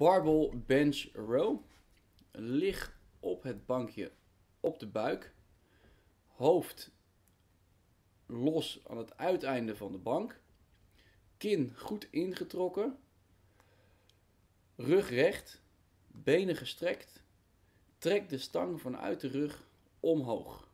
barbell bench row. Lig op het bankje op de buik. Hoofd los aan het uiteinde van de bank. Kin goed ingetrokken. Rug recht. Benen gestrekt. Trek de stang vanuit de rug omhoog.